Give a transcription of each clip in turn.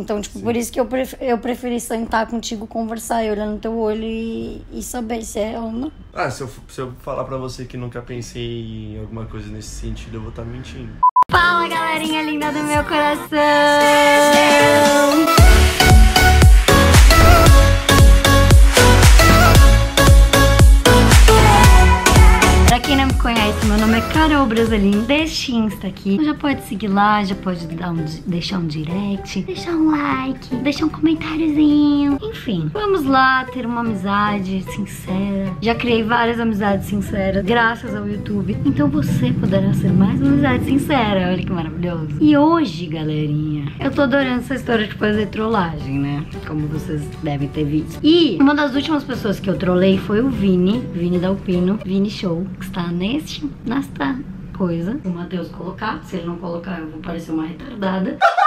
Então, tipo, por isso que eu, pref eu preferi sentar contigo, conversar e olhar no teu olho e, e saber se é ou não. Ah, se eu, se eu falar pra você que nunca pensei em alguma coisa nesse sentido, eu vou estar mentindo. Fala, galerinha linda do meu coração! Me conhece, meu nome é Carol Brasilin, deste Insta aqui. Já pode seguir lá, já pode dar um, deixar um direct, deixar um like, deixar um comentáriozinho. Enfim, vamos lá ter uma amizade sincera. Já criei várias amizades sinceras graças ao YouTube. Então você poderá ser mais uma amizade sincera. Olha que maravilhoso. E hoje, galerinha, eu tô adorando essa história de fazer trollagem, né? Como vocês devem ter visto. E uma das últimas pessoas que eu trolei foi o Vini, Vini Dalpino, Vini Show, que está neste, nesta coisa. O Matheus colocar. Se ele não colocar, eu vou parecer uma retardada.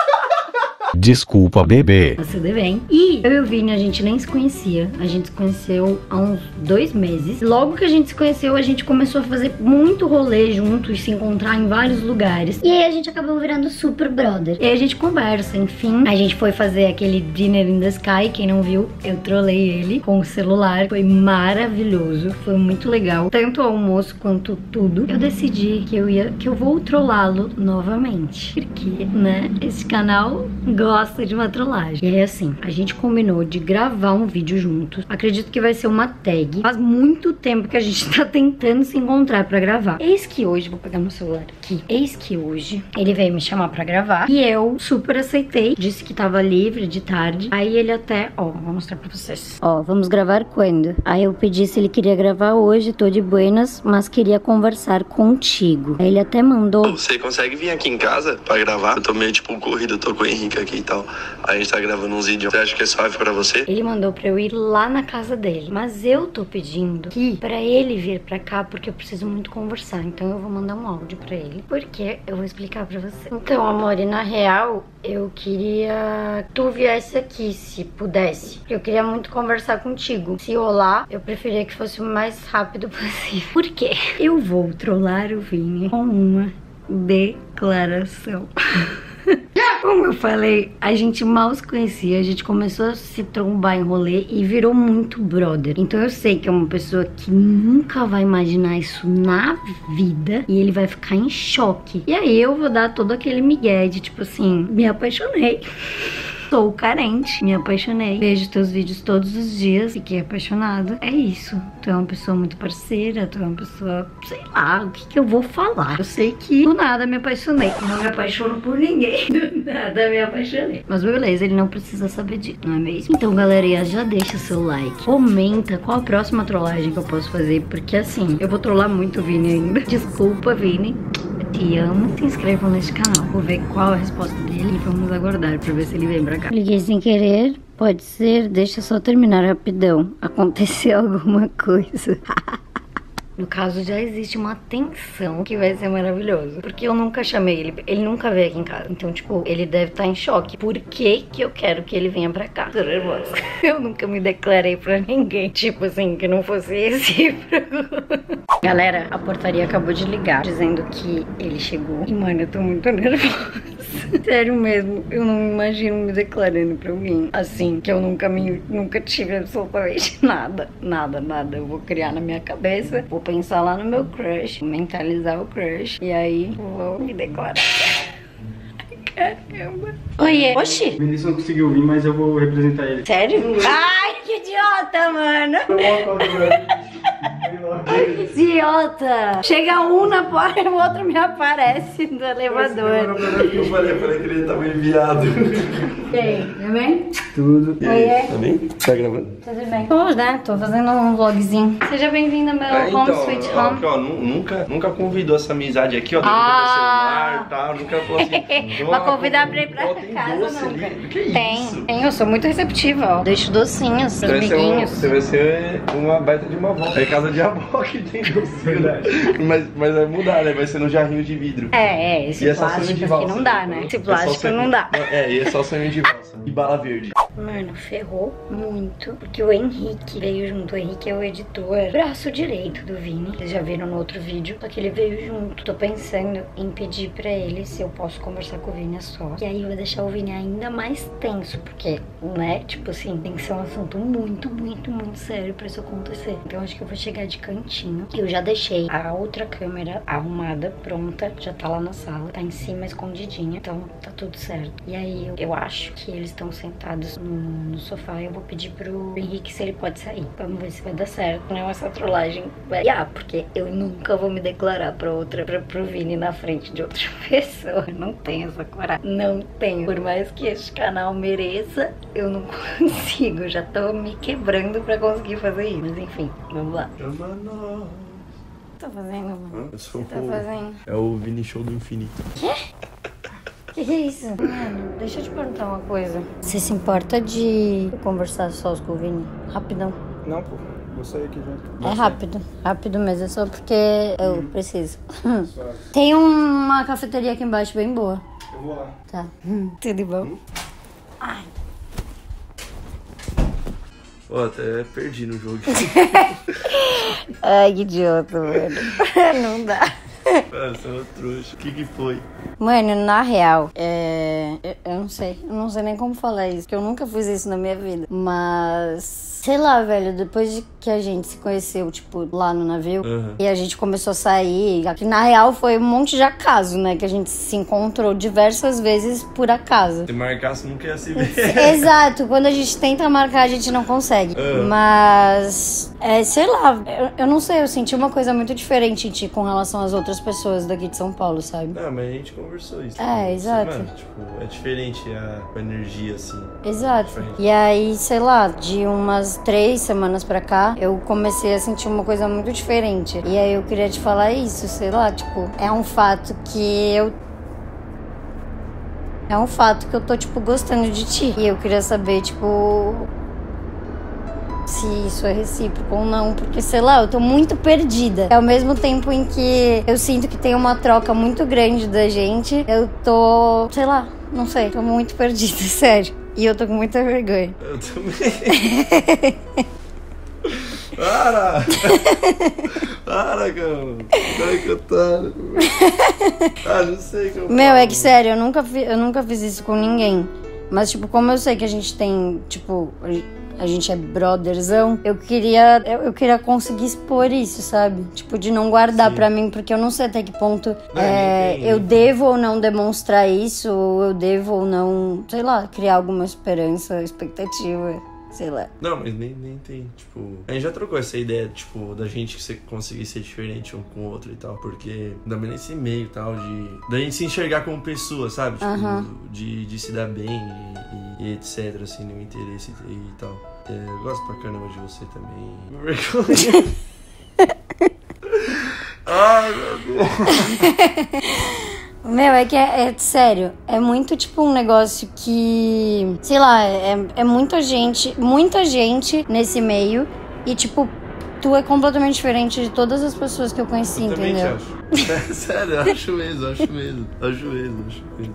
Desculpa, bebê. Você bem. E eu e o Vini, a gente nem se conhecia. A gente se conheceu há uns dois meses. Logo que a gente se conheceu, a gente começou a fazer muito rolê junto e se encontrar em vários lugares. E aí a gente acabou virando super brother. E aí a gente conversa, enfim. A gente foi fazer aquele Dinner in the Sky. Quem não viu, eu trolei ele com o celular. Foi maravilhoso. Foi muito legal. Tanto o almoço quanto tudo. Eu decidi que eu ia que eu vou trollá-lo novamente. Porque, né, esse canal gosta de uma trollagem. E é assim, a gente combinou de gravar um vídeo juntos. Acredito que vai ser uma tag. Faz muito tempo que a gente tá tentando se encontrar pra gravar. Eis que hoje, vou pegar meu celular aqui. Eis que hoje ele veio me chamar pra gravar. E eu super aceitei. Disse que tava livre de tarde. Aí ele até, ó, vou mostrar pra vocês. Ó, vamos gravar quando? Aí eu pedi se ele queria gravar hoje, tô de buenas, mas queria conversar contigo. Aí ele até mandou. Você consegue vir aqui em casa pra gravar? Eu tô meio tipo corrido, tô com o Henrique aqui e tal. A gente tá gravando uns vídeos. Você acha que é suave pra você? Ele mandou pra eu ir lá na casa dele. Mas eu tô pedindo que pra ele vir pra cá porque eu preciso muito conversar. Então eu vou mandar um áudio pra ele. Porque eu vou explicar pra você. Então, amor, e na real, eu queria que tu viesse aqui, se pudesse. Eu queria muito conversar contigo. Se rolar, eu preferia que fosse o mais rápido possível. Por quê? Eu vou trollar o Vini com uma declaração. Como eu falei, a gente mal se conhecia, a gente começou a se trombar em rolê e virou muito brother. Então eu sei que é uma pessoa que nunca vai imaginar isso na vida e ele vai ficar em choque. E aí eu vou dar todo aquele migué de tipo assim, me apaixonei. Sou carente, me apaixonei. Vejo teus vídeos todos os dias, fiquei apaixonada. É isso. Tu é uma pessoa muito parceira, tu é uma pessoa, sei lá, o que, que eu vou falar? Eu sei que do nada me apaixonei. Não me apaixono por ninguém. Do nada me apaixonei. Mas beleza, ele não precisa saber disso, não é mesmo? Então, galerinha, já deixa seu like. Comenta qual a próxima trollagem que eu posso fazer, porque assim, eu vou trollar muito o Vini ainda. Desculpa, Vini. Te amo. Se inscrevam neste canal. Vou ver qual a resposta dele e vamos aguardar pra ver se ele vem pra cá. Liguei sem querer. Pode ser. Deixa eu só terminar rapidão. Aconteceu alguma coisa. No caso, já existe uma tensão que vai ser maravilhoso. Porque eu nunca chamei ele, ele nunca veio aqui em casa. Então, tipo, ele deve estar em choque. Por que que eu quero que ele venha pra cá? Tô nervosa. Eu nunca me declarei pra ninguém. Tipo assim, que não fosse recíproco. Galera, a portaria acabou de ligar, dizendo que ele chegou. E, mano, eu tô muito nervosa. Sério mesmo, eu não imagino me declarando pra alguém assim, que eu nunca me nunca tive absolutamente nada, nada, nada. Eu vou criar na minha cabeça, vou pensar lá no meu crush, mentalizar o crush e aí vou me declarar. Caramba. Oiê. Oxi. O Vinícius não conseguiu vir, mas eu vou representar ele. Sério? Ai, que idiota, mano. Ai, idiota. Chega um na porta e o outro me aparece no elevador. Eu falei, eu falei que ele tava enviado. E aí, tudo bem? Tudo. Oiê. Tá bem? Tá gravando? Tudo bem? Tô, né? Tô fazendo um vlogzinho. Seja bem-vindo ao meu Home então, Sweet ó, Home. aqui, ó, nu- nunca, nunca convidou essa amizade aqui, ó. Ah. celular e tal. Nunca falou assim. Pra convidar pra ir pra ó, tem casa, doce nunca. ali. Que Tem, isso? tem, eu sou muito receptiva, ó. Deixo docinhos Você pros vai, ser um, amiguinhos. você vai ser uma baita de uma avó. É casa de avó que tem doce. Verdade. mas, mas vai mudar, né? Vai ser no jarrinho de vidro. É, é, esse E é só sonho plástico de aqui valsa. não dá, né? Esse É só plástico sonho- não dá. É, e é só sonho de valsa. E bala verde. Mano, ferrou muito. Porque o Henrique veio junto. O Henrique é o editor, braço direito do Vini. Vocês já viram no outro vídeo. Só que ele veio junto. Tô pensando em pedir pra ele se eu posso conversar com o Vini a só. E aí vai deixar o Vini ainda mais tenso. Porque, né? Tipo assim, tem que ser um assunto muito, muito, muito sério pra isso acontecer. Então acho que eu vou chegar de cantinho. Eu já deixei a outra câmera arrumada, pronta. Já tá lá na sala. Tá em cima, escondidinha. Então tá tudo certo. E aí eu, eu acho que eles estão sentados no, no sofá. Eu vou pedir pro Henrique se ele pode sair. Vamos ver se vai dar certo. Não é essa trollagem vai ah, porque eu nunca vou me declarar pra outra, pra, pro Vini na frente de outra pessoa. Eu não tenho essa coragem. Não tenho. Por mais que este canal mereça, eu não consigo. Já tô me quebrando pra conseguir fazer isso. Mas enfim, vamos lá. Chama nós. Tá fazendo, mano? Eu sou O que tá fazendo? É o Vini Show do Infinito. Que que é isso? Mano, deixa eu te perguntar uma coisa. Você se importa de conversar só com o Vini? Rapidão. Não, pô. Vou sair aqui junto. É rápido, rápido mesmo, é só porque eu preciso. Suave. Tem uma cafeteria aqui embaixo bem boa. Eu vou lá. Tá. Tudo bom? Ai, Pô, até perdi no jogo. ai que idiota, mano. Não dá. Você é uma trouxa. O que que foi? Mano, na real, é. Eu, eu não sei. Eu não sei nem como falar isso, porque eu nunca fiz isso na minha vida. Mas. Sei lá, velho, depois de que a gente se conheceu, tipo, lá no navio, Aham. e a gente começou a sair, que na real foi um monte de acaso, né? Que a gente se encontrou diversas vezes por acaso. Se marcasse, nunca ia se ver. Exato, quando a gente tenta marcar, a gente não consegue. Ah. Mas, é, sei lá, eu, eu não sei, eu senti uma coisa muito diferente em ti com relação às outras pessoas daqui de São Paulo, sabe? Não, mas a gente conversou isso. É, exato. Mano, tipo, é diferente a, a energia, assim. Exato. Diferente. E aí, sei lá, de umas três semanas pra cá, eu comecei a sentir uma coisa muito diferente. E aí eu queria te falar isso, sei lá, tipo, é um fato que eu. É um fato que eu tô, tipo, gostando de ti. E eu queria saber, tipo. Se isso é recíproco ou não, porque sei lá, eu tô muito perdida. Ao mesmo tempo em que eu sinto que tem uma troca muito grande da gente, eu tô, sei lá, não sei, tô muito perdida, sério. E eu tô com muita vergonha. Eu também. Para! Para, cara. Que otário. Ah, não sei o que eu Meu, falo. é que sério, eu nunca, fi- eu nunca fiz isso com ninguém. Mas, tipo, como eu sei que a gente tem, tipo, a gente é brotherzão, eu queria, eu, eu queria conseguir expor isso, sabe? Tipo, de não guardar pra mim, porque eu não sei até que ponto é, ninguém- eu devo ou não demonstrar isso, ou eu devo ou não, sei lá, criar alguma esperança, expectativa, sei lá. Não, mas nem, nem tem, tipo... A gente já trocou essa ideia, tipo, da gente se- conseguir ser diferente um com o outro e tal. Porque também nesse meio e tal, de... Da gente se enxergar como pessoa, sabe? Tipo, Aham. de, de se dar bem e, e- e etc, assim, no interesse e, e tal. É, gosto pra caramba de você também. Vergonha. Ai, meu Deus. Meu, é que é, é sério, é muito tipo um negócio que, sei lá, é, é muita gente, muita gente nesse meio e tipo, tu é completamente diferente de todas as pessoas que eu conheci, Eu entendeu? acho. É, sério, eu acho mesmo, acho mesmo. Acho mesmo, acho mesmo.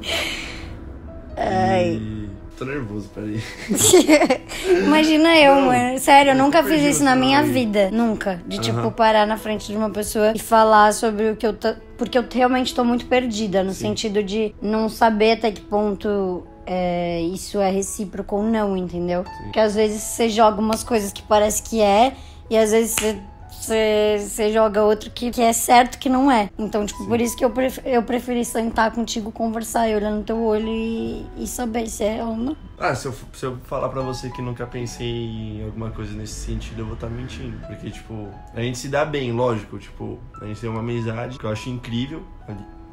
Ai. E... Tô nervoso, peraí. Imagina eu, Não, mano. Sério, eu nunca fiz isso na minha vida. Nunca. De, tipo, Aham. parar na frente de uma pessoa e falar sobre o que eu tô. Porque eu realmente tô muito perdida, no Sim. sentido de não saber até que ponto. é, isso é recíproco ou não, entendeu? Porque às vezes você joga umas coisas que parece que é, e às vezes você, você, joga outro que, que é certo que não é. Então, tipo, por isso que eu, pref, eu preferi sentar contigo, conversar e olhar no teu olho e, e saber se é ou não. Ah, se eu, se eu falar pra você que nunca pensei em alguma coisa nesse sentido, eu vou estar mentindo. Porque, tipo, a gente se dá bem, lógico. Tipo, a gente tem uma amizade que eu acho incrível.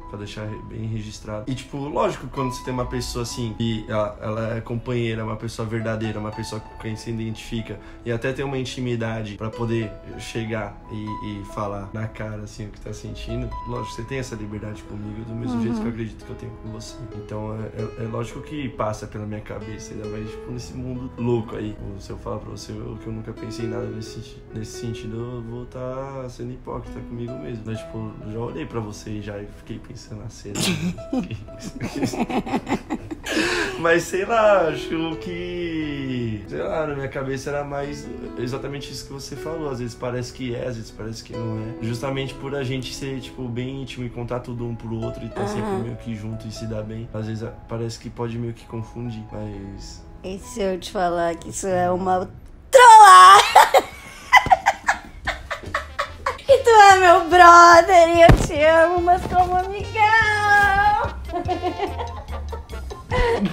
Pra deixar bem registrado. E, tipo, lógico, quando você tem uma pessoa assim, e ela, ela é companheira, uma pessoa verdadeira, uma pessoa com quem se identifica, e até tem uma intimidade pra poder chegar e, e falar na cara, assim, o que tá sentindo, lógico, você tem essa liberdade comigo do mesmo jeito que eu acredito que eu tenho com você. Então, é, é- é lógico que passa pela minha cabeça, ainda mais, tipo, nesse mundo louco aí. Se eu falar pra você o que eu nunca pensei em nada nesse, nesse sentido, eu vou estar sendo hipócrita comigo mesmo. Mas, tipo, já olhei pra você já e fiquei pensando na cena. Que isso? Mas sei lá, acho que. Sei lá, na minha cabeça era mais exatamente isso que você falou. Às vezes parece que é, às vezes parece que não é. Justamente por a gente ser, tipo, bem íntimo e contar tudo um pro outro e estar sempre meio que junto e se dar bem. Às vezes parece que pode meio que confundir, mas. E se eu te falar que isso é uma trollagem? que tu é meu brother e eu te amo, mas como amigão.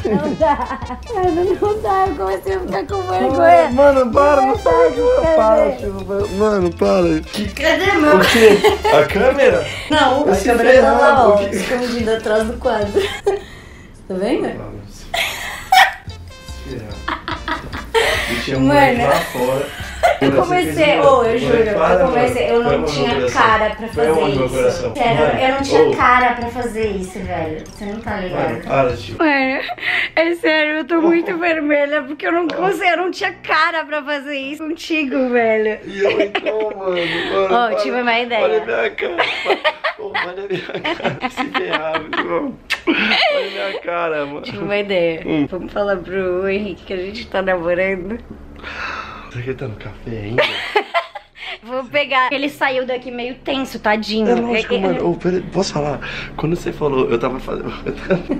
Não dá. Mano, não dá. Eu comecei a ficar com vergonha. Mano, para, não sai daqui, para, Mano, para. Que... Cadê meu? O quê? A câmera? Não, a Esse câmera tá lá, ó, o que- escondida atrás do quadro. Tá vendo? Deixa Mano. lá fora. Eu comecei, ô, eu juro, eu comecei, eu não tinha cara pra fazer isso. Sério, eu não tinha cara pra fazer isso, velho. Você não tá Mano, ligado? para, tio. Mano, é sério, eu tô muito vermelha porque eu não consegui, eu não tinha cara pra fazer isso contigo, velho. E eu então, mano, mano. Ó, tive uma ideia. Olha minha cara. Olha minha cara. Se ferrar, meu irmão. Olha minha cara, mano. Tive uma ideia. Hum. Vamos falar pro Henrique que a gente tá namorando. Tá no café ainda? Vou pegar. Ele saiu daqui meio tenso, tadinho. É lógico, É- é- mano. Ô, peraí, posso falar? Quando você falou, eu tava fazendo.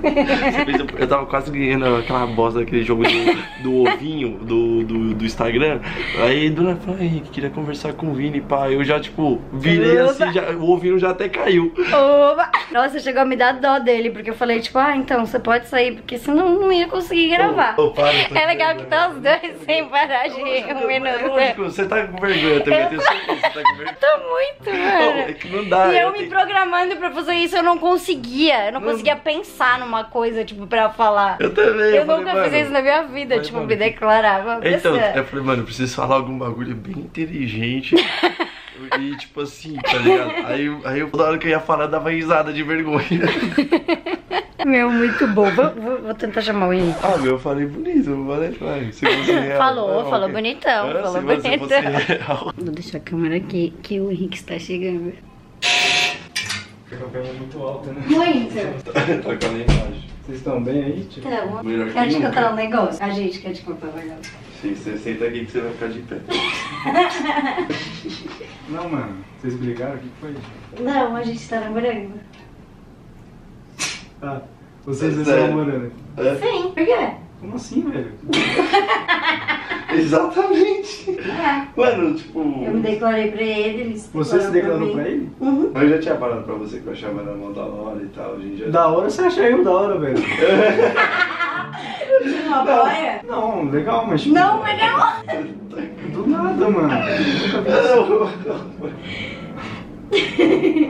Fez- eu tava quase ganhando aquela bosta daquele jogo do, do ovinho do, do, do Instagram. Aí do nada falou, Henrique, queria conversar com o Vini, pá. Eu já, tipo, virei assim, já, o ovinho já até caiu. Oba! Nossa, chegou a me dar dó dele, porque eu falei, tipo, ah, então você pode sair, porque senão não ia conseguir gravar. Ô, ô, para, é legal que tá os dois sem parar de um É minuto. lógico, você tá com vergonha também, eu que você tá. Tô muito, mano. é que não dá. E eu me tenho- programando pra fazer isso, eu não conseguia. Eu não conseguia pensar numa coisa, tipo, pra falar. Eu também. Eu falei, nunca fiz isso na minha vida, mas, tipo, mano, me declarar uma Então, pessoa. eu falei, mano, eu preciso falar algum bagulho bem inteligente. e tipo assim, tá ligado? Aí, eu- aí eu, toda hora que eu ia falar, dava risada de vergonha. Meu, muito bom. Vou, vou- tentar chamar o Henrique. ah, meu, eu falei bonito, eu falei, vai, se fosse real. Falou, ah, falou bonitão, falou se você bonitão. fosse real. Vou deixar a câmera aqui, que o Henrique está chegando. A campanha é muito alta, né? Muito. tá com a embaixo. Vocês estão bem aí, tio? Tá, Melhor que quer te contar um negócio? A gente quer te contar um negócio. Sim, você senta aqui que você vai ficar de pé. Não, mano. Vocês brigaram? O que que foi? Não, a gente tá namorando. Ah, vocês É estão namorando. Sim, por quê? Como assim, velho? Exatamente. É. Mano, tipo. Eu me declarei pra ele, ele se Você se declarou mim. pra ele? Uhum. Mas eu já tinha falado pra você que eu achava na mão da hora e tal. A gente já. Da hora você acha eu da hora, velho. Não apoia? Não, legal, mas tipo, Não, legal. Do nada, mano. Nunca vi isso.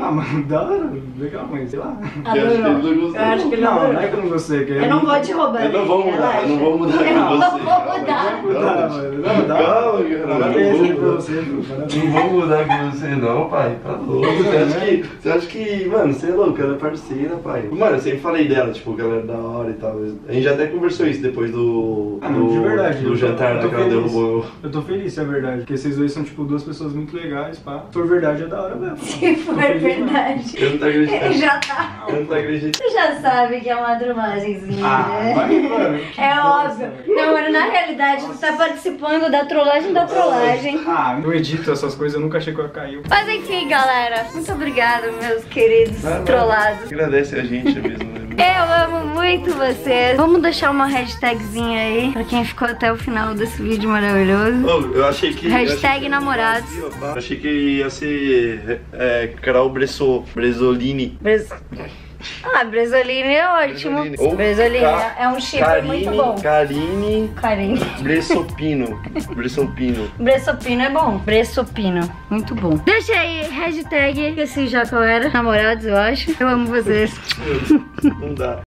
Ah, mano, da hora, legal, mas sei lá. Eu acho que ele não gostou. Eu acho que ele Não, adorou. não é que eu não gostei, que Eu não vou te roubar. Eu não vou amiga, mudar, eu não vou mudar Eu com não você. vou Calma, mudar. Dá, mano. Não, dá. Calma, cara. Parabéns Não vou mudar. você, viu? Parabéns. Não vou mudar com você não, pai. Tá louco. Você acha que, você acha que mano, você é louco, ela é parceira, pai. Mano, eu sempre falei dela, tipo, que ela é da hora e tal. A gente até conversou isso depois do. Ah, não, do, de verdade. Do eu jantar eu que ela feliz. derrubou. Eu tô feliz, é verdade. Porque vocês dois são, tipo, duas pessoas muito legais, pá. Se for verdade, é da hora mesmo. Se for verdade. Eu não tô acreditando. Já tá. Eu não tô acreditando. Você já sabe que é uma trollagemzinha, Ah, né? vai, mano. É óbvio. Não, mas na realidade tu tá participando da trollagem da trollagem. Ah, eu edito essas coisas, eu nunca achei que eu ia cair. Mas enfim, galera. Muito obrigada, meus queridos Ah, não. trollados. Agradece a gente mesmo, né? Eu amo muito vocês. Vamos deixar uma hashtagzinha aí pra quem ficou até o final desse vídeo maravilhoso. Ô, eu achei que. eu Hashtag achei que- namorados. Eu achei que ia ser. É, Carol Bresso, Bresolini. Bres... Ah, Bresolini é ótimo. Bresolini. Bresolini é um chip Karine, muito bom. Karine Carinho. Bressopino. Bressopino. Bressopino é bom. Bressopino. Muito bom. Deixa aí, hashtag esse já qual era. Namorados, eu acho. Eu amo vocês. Não dá.